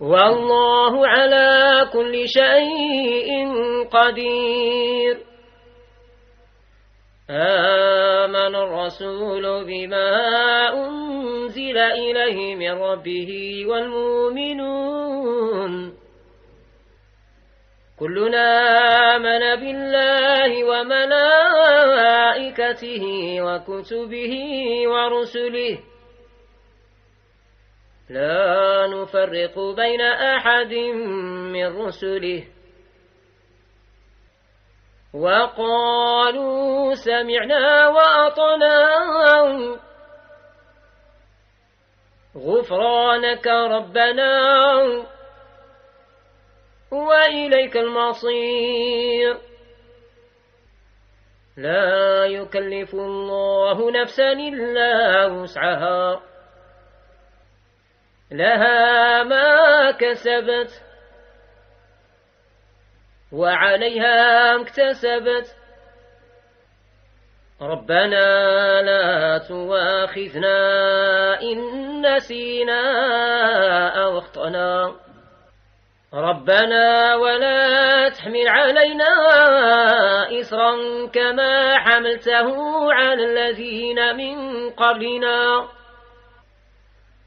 والله على كل شيء قدير. آمن الرسول بما أنزل إليه من ربه والمؤمنون. كلنا آمن بالله وملائكته وكتبه ورسله. لا نفرق بين أحد من رسله. وقالوا سمعنا وأطنا غفرانك ربنا. وإليك المصير. لا يكلف الله نفسا إلا وسعها. لها ما كسبت وعليها اكتسبت. ربنا لا تواخذنا إن نسينا أو أخطأنا. ربنا ولا تحمل علينا إسرا كما حملته على الذين من قبلنا.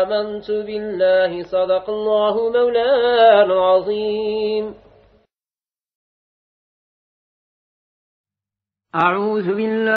آمنت بالله صدق الله مولانا العظيم. أعوذ بالله